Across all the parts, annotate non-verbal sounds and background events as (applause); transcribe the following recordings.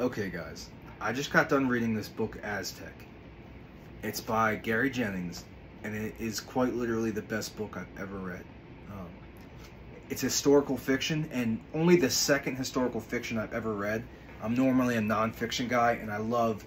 Okay, guys, I just got done reading this book, Aztec. It's by Gary Jennings, and it is quite literally the best book I've ever read. Um, it's historical fiction, and only the second historical fiction I've ever read. I'm normally a nonfiction guy, and I love.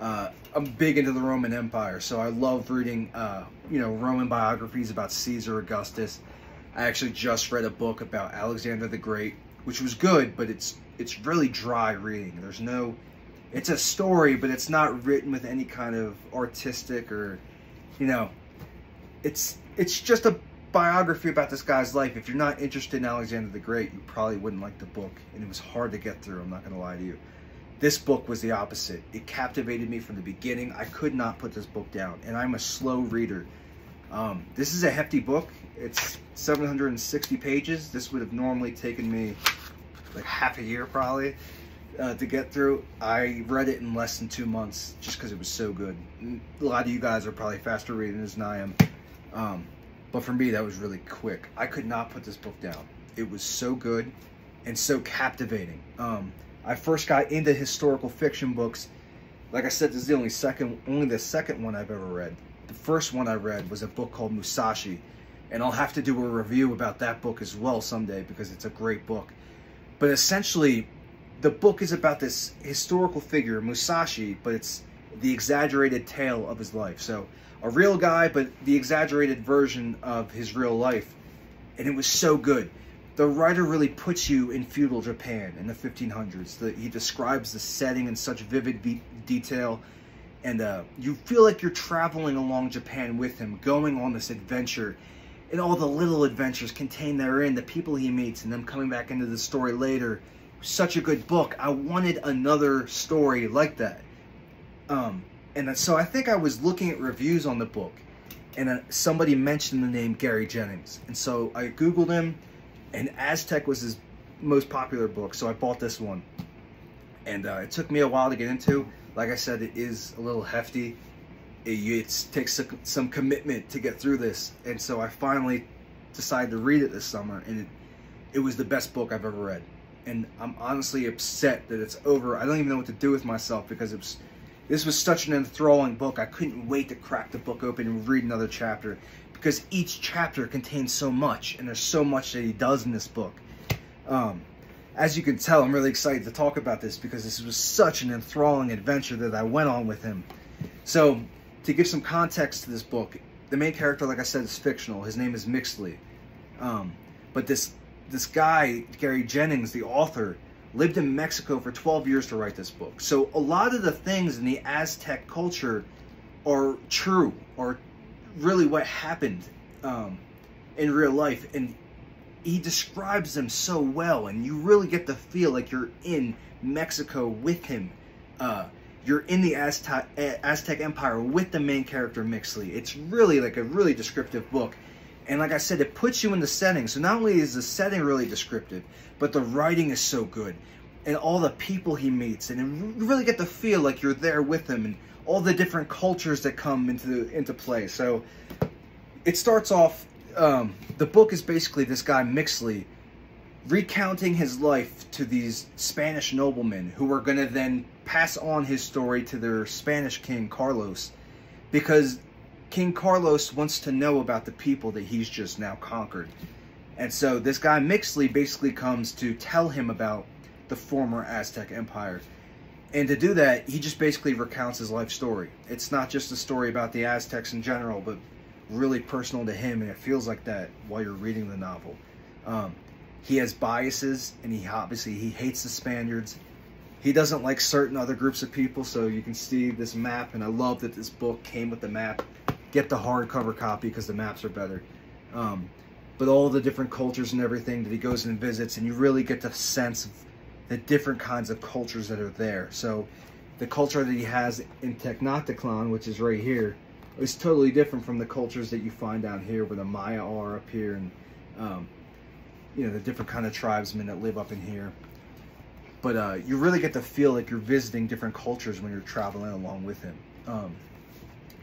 Uh, I'm big into the Roman Empire, so I love reading, uh, you know, Roman biographies about Caesar Augustus. I actually just read a book about Alexander the Great, which was good, but it's it's really dry reading. There's no it's a story, but it's not written with any kind of artistic or you know, it's it's just a biography about this guy's life. If you're not interested in Alexander the Great, you probably wouldn't like the book, and it was hard to get through. I'm not going to lie to you. This book was the opposite. It captivated me from the beginning. I could not put this book down, and I'm a slow reader. Um, this is a hefty book. It's 760 pages. This would have normally taken me like half a year probably uh, to get through. I read it in less than two months just because it was so good. A lot of you guys are probably faster reading than I am. Um, but for me, that was really quick. I could not put this book down. It was so good and so captivating. Um, I first got into historical fiction books. Like I said, this is the only second, only the second one I've ever read. The first one I read was a book called Musashi, and I'll have to do a review about that book as well someday because it's a great book. But essentially, the book is about this historical figure, Musashi, but it's the exaggerated tale of his life. So, a real guy, but the exaggerated version of his real life. And it was so good. The writer really puts you in feudal Japan in the 1500s. The, he describes the setting in such vivid detail. And uh, you feel like you're traveling along Japan with him, going on this adventure and all the little adventures contained therein, the people he meets, and them coming back into the story later. Such a good book. I wanted another story like that. Um, and so I think I was looking at reviews on the book, and uh, somebody mentioned the name Gary Jennings. And so I Googled him, and Aztec was his most popular book, so I bought this one. And uh, it took me a while to get into. Like I said, it is a little hefty it, takes some commitment to get through this. And so I finally decided to read it this summer, and it, it was the best book I've ever read. And I'm honestly upset that it's over. I don't even know what to do with myself because it was, this was such an enthralling book. I couldn't wait to crack the book open and read another chapter because each chapter contains so much, and there's so much that he does in this book. Um, as you can tell, I'm really excited to talk about this because this was such an enthralling adventure that I went on with him. So to give some context to this book, the main character, like I said, is fictional. His name is Mixtli. Um, but this this guy, Gary Jennings, the author, lived in Mexico for 12 years to write this book. So a lot of the things in the Aztec culture are true, or really what happened um, in real life. And he describes them so well, and you really get to feel like you're in Mexico with him. Uh, you're in the Aztec, Aztec Empire with the main character Mixtli. It's really like a really descriptive book. And like I said, it puts you in the setting. So not only is the setting really descriptive, but the writing is so good. And all the people he meets. And you really get to feel like you're there with him. And all the different cultures that come into, into play. So it starts off, um, the book is basically this guy Mixtli recounting his life to these Spanish noblemen who are going to then pass on his story to their Spanish king, Carlos, because King Carlos wants to know about the people that he's just now conquered. And so this guy Mixtli basically comes to tell him about the former Aztec Empire. And to do that, he just basically recounts his life story. It's not just a story about the Aztecs in general, but really personal to him, and it feels like that while you're reading the novel. Um, he has biases, and he obviously he hates the Spaniards. He doesn't like certain other groups of people, so you can see this map, and I love that this book came with the map. Get the hardcover copy because the maps are better. Um, but all the different cultures and everything that he goes and visits, and you really get the sense of the different kinds of cultures that are there. So the culture that he has in Tenochtitlan, which is right here, is totally different from the cultures that you find down here where the Maya are up here and um, you know, the different kind of tribesmen that live up in here. But uh, you really get to feel like you're visiting different cultures when you're traveling along with him. Um,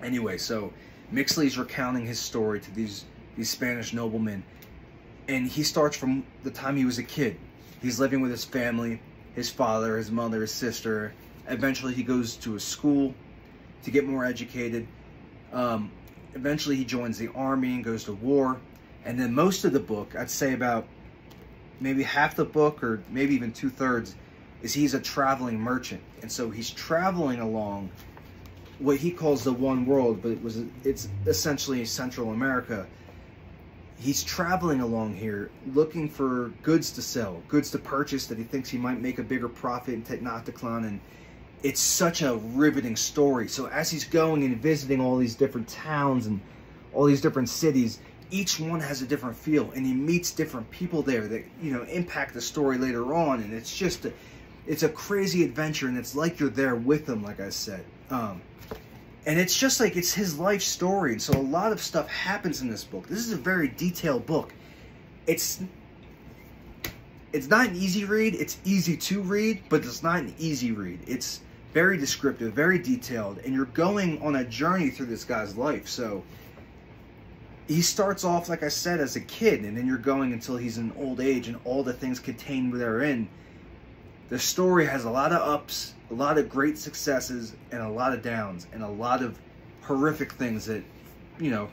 anyway, so Mixtli's recounting his story to these these Spanish noblemen, and he starts from the time he was a kid. He's living with his family. his father, his mother, his sister. Eventually, he goes to a school to get more educated. Um, eventually, he joins the army and goes to war. And then most of the book, I'd say about maybe half the book or maybe even two thirds, is he's a traveling merchant. And so he's traveling along what he calls the one world, but it was it's essentially Central America. He's traveling along here looking for goods to sell, goods to purchase that he thinks he might make a bigger profit in Tenochtitlan and it's such a riveting story. So as he's going and visiting all these different towns and all these different cities, each one has a different feel and he meets different people there that, you know, impact the story later on. And it's just, a, it's a crazy adventure and it's like you're there with them, like I said. Um, and it's just like it's his life story and so a lot of stuff happens in this book this is a very detailed book it's it's not an easy read it's easy to read but it's not an easy read it's very descriptive very detailed and you're going on a journey through this guy's life. So he starts off like i said as a kid and then you're going until he's in old age and all the things contained therein. The story has a lot of ups a lot of great successes and a lot of downs and a lot of horrific things that you know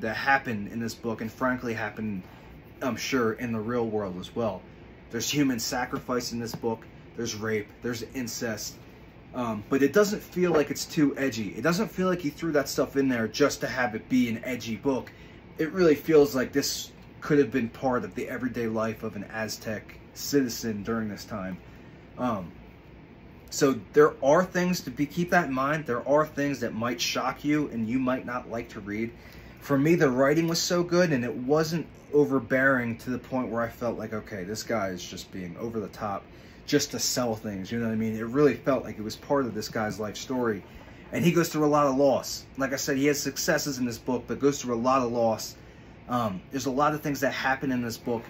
that happen in this book and frankly happen i'm sure in the real world as well. There's human sacrifice in this book. There's rape. There's incest um, but it doesn't feel like it's too edgy it doesn't feel like he threw that stuff in there just to have it be an edgy book it really feels like this could have been part of the everyday life of an aztec citizen during this time um, so there are things to be keep that in mind. There are things that might shock you and you might not like to read. For me, the writing was so good and it wasn't overbearing to the point where I felt like, okay, this guy is just being over the top just to sell things. You know what I mean? It really felt like it was part of this guy's life story. And he goes through a lot of loss. Like I said, he has successes in this book, but goes through a lot of loss. Um, there's a lot of things that happen in this book,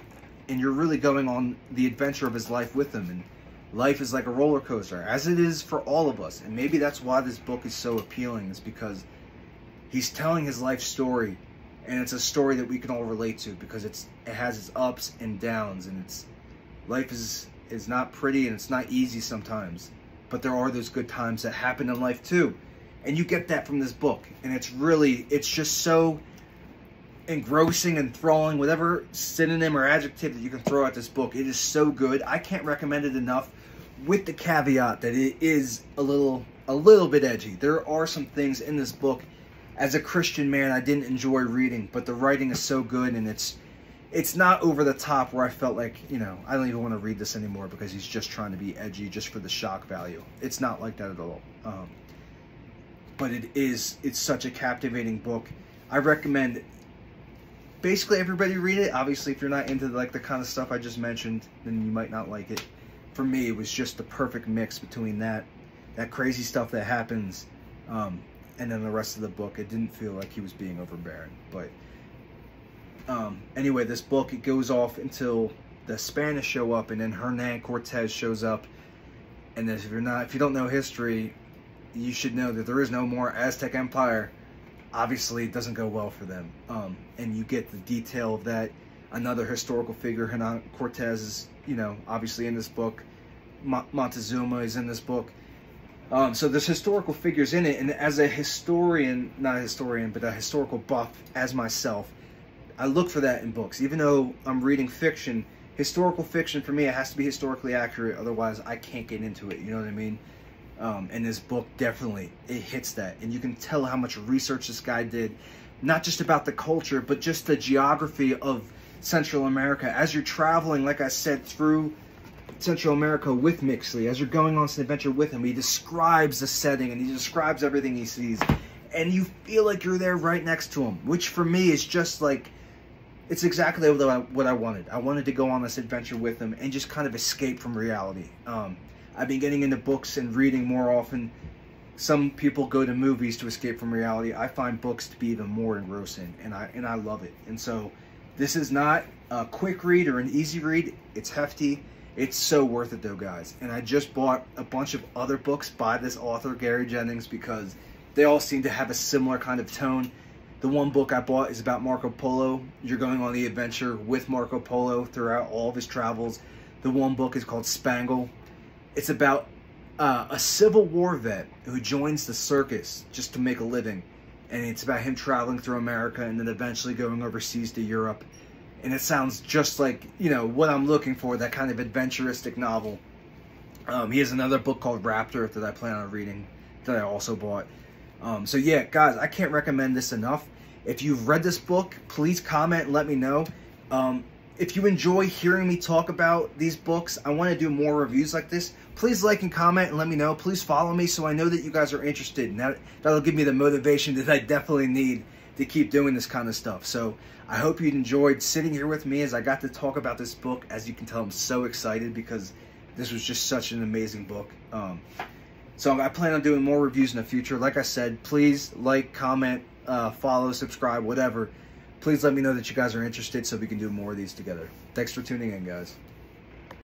and you're really going on the adventure of his life with him. And life is like a roller coaster, as it is for all of us. And maybe that's why this book is so appealing, is because he's telling his life story, and it's a story that we can all relate to because it's it has its ups and downs, and it's life is is not pretty and it's not easy sometimes, but there are those good times that happen in life too, and you get that from this book, and it's really it's just so engrossing, enthralling, whatever synonym or adjective that you can throw at this book. It is so good. I can't recommend it enough with the caveat that it is a little a little bit edgy. There are some things in this book as a Christian man I didn't enjoy reading, but the writing is so good and it's it's not over the top where I felt like, you know, I don't even want to read this anymore because he's just trying to be edgy just for the shock value. It's not like that at all. Um, but it is, it's such a captivating book. I recommend basically everybody read it. Obviously, if you're not into like the kind of stuff I just mentioned, then you might not like it. For me, it was just the perfect mix between that, that crazy stuff that happens, um, and then the rest of the book. It didn't feel like he was being overbearing. But um, anyway, this book it goes off until the Spanish show up, and then Hernan Cortez shows up. And if you're not, if you don't know history, you should know that there is no more Aztec Empire obviously it doesn't go well for them. Um, and you get the detail of that. Another historical figure, Hernan Cortez, is, you know, obviously in this book. Montezuma is in this book. Um, so there's historical figures in it, and as a historian, not a historian, but a historical buff, as myself, I look for that in books. Even though I'm reading fiction, historical fiction for me, it has to be historically accurate, otherwise I can't get into it. You know what I mean? Um, and this book definitely it hits that, and you can tell how much research this guy did, not just about the culture, but just the geography of Central America. As you're traveling, like I said, through Central America with Mixtli, as you're going on this adventure with him, he describes the setting and he describes everything he sees, and you feel like you're there right next to him, which for me is just like it's exactly what I, what I wanted. I wanted to go on this adventure with him and just kind of escape from reality. Um, I've been getting into books and reading more often. Some people go to movies to escape from reality. I find books to be even more engrossing, and I and I love it. And so, this is not a quick read or an easy read. It's hefty. It's so worth it though, guys. And I just bought a bunch of other books by this author, Gary Jennings, because they all seem to have a similar kind of tone. The one book I bought is about Marco Polo. You're going on the adventure with Marco Polo throughout all of his travels. The one book is called Spangle It's about uh, a Civil War vet who joins the circus just to make a living. And it's about him traveling through America and then eventually going overseas to Europe. And it sounds just like, you know, what I'm looking for, that kind of adventuristic novel. Um, he has another book called Raptor that I plan on reading that I also bought. Um, so yeah, guys, I can't recommend this enough. If you've read this book, please comment and let me know. Um, if you enjoy hearing me talk about these books, I want to do more reviews like this. Please like and comment and let me know. Please follow me so I know that you guys are interested. And that, that'll give me the motivation (laughs) that I definitely need to keep doing this kind of stuff. So I hope you enjoyed sitting here with me as I got to talk about this book. As you can tell, I'm so excited because this was just such an amazing book. Um, so I plan on doing more reviews in the future. Like I said, please like, comment, uh, follow, subscribe, whatever. Please let me know that you guys are interested so we can do more of these together. Thanks for tuning in, guys.